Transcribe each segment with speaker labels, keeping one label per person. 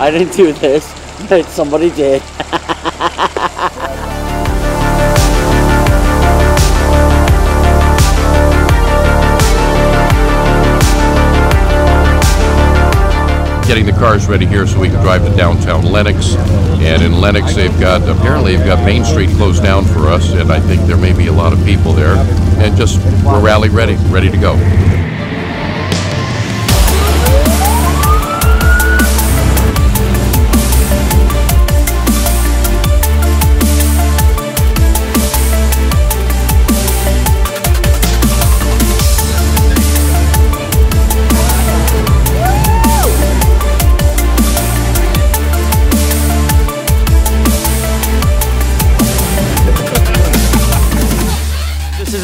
Speaker 1: I didn't do this, but somebody did.
Speaker 2: getting the cars ready here so we can drive to downtown Lenox. And in Lenox, they've got apparently they've got Main Street closed down for us, and I think there may be a lot of people there. And just we're rally ready, ready to go.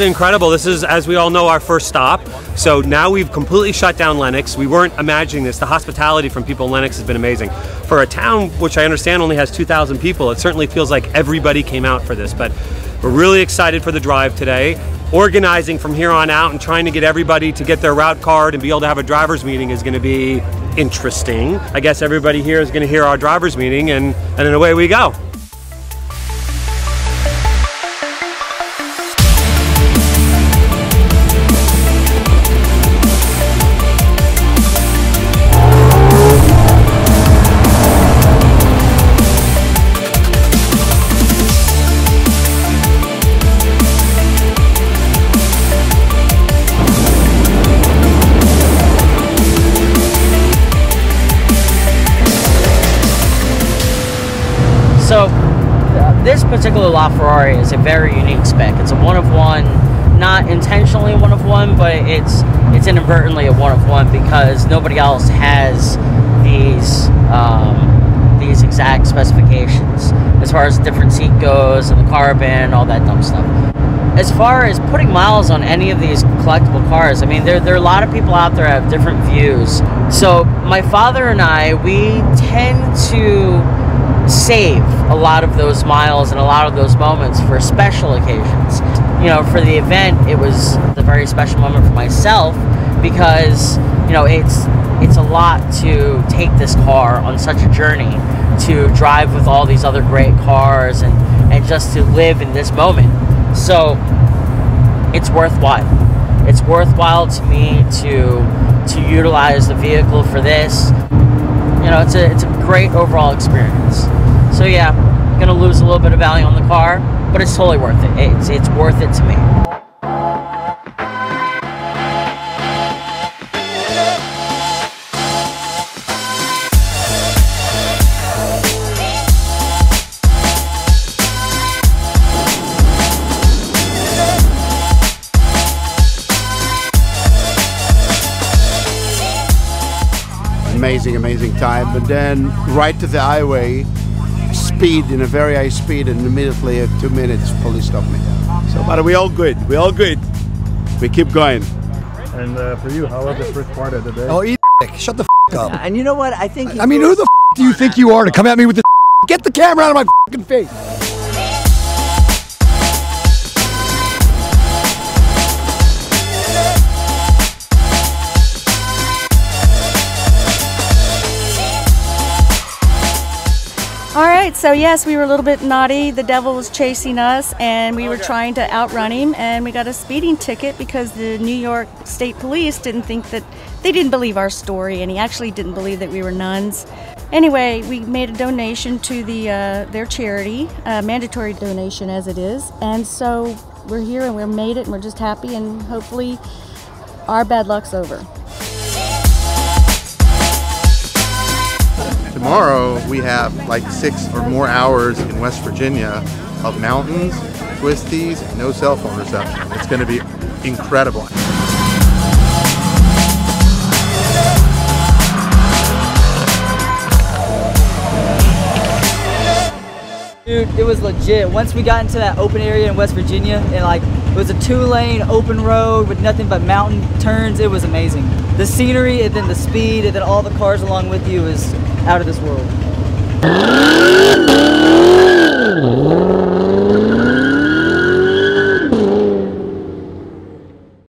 Speaker 3: Incredible. This is, as we all know, our first stop. So now we've completely shut down Lenox. We weren't imagining this. The hospitality from people in Lenox has been amazing. For a town which I understand only has 2,000 people, it certainly feels like everybody came out for this. But we're really excited for the drive today. Organizing from here on out and trying to get everybody to get their route card and be able to have a driver's meeting is going to be interesting. I guess everybody here is going to hear our driver's meeting and, and away we go.
Speaker 4: This particular LaFerrari is a very unique spec. It's a one of one, not intentionally one of one, but it's it's inadvertently a one of one because nobody else has these um, these exact specifications as far as the different seat goes and the carbon, all that dumb stuff. As far as putting miles on any of these collectible cars, I mean, there, there are a lot of people out there that have different views. So, my father and I, we tend to save a lot of those miles and a lot of those moments for special occasions. You know, for the event, it was a very special moment for myself because you know it's it's a lot to take this car on such a journey to drive with all these other great cars and and just to live in this moment. So it's worthwhile. It's worthwhile to me to to utilize the vehicle for this. You know, it's a it's a great overall experience. So yeah, gonna lose a little bit of value on the car, but it's totally worth it. It's it's worth it to me.
Speaker 5: Amazing, amazing time. But then right to the highway, speed in a very high speed, and immediately at two minutes, police stopped me. So, but we all good. We all good. We keep going.
Speaker 6: And uh, for you, how was the first part of the day?
Speaker 7: Oh, eat shut the f- up.
Speaker 8: And you know what? I think.
Speaker 7: I mean, who the f- do you think you are to come at me with the? Get the camera out of my fucking face.
Speaker 9: So yes, we were a little bit naughty. The devil was chasing us, and we were trying to outrun him, and we got a speeding ticket because the New York State Police didn't think that they didn't believe our story, and he actually didn't believe that we were nuns. Anyway, we made a donation to the uh, their charity, a mandatory donation as it is, and so we're here and we made it, and we're just happy, and hopefully our bad luck's over.
Speaker 10: Tomorrow we have like six or more hours in West Virginia of mountains, twisties, no cell phone reception. It's going to be incredible.
Speaker 8: Dude, it was legit. Once we got into that open area in West Virginia, and like it was a two-lane open road with nothing but mountain turns, it was amazing. The scenery, and then the speed, and then all the cars along with you is out of this world.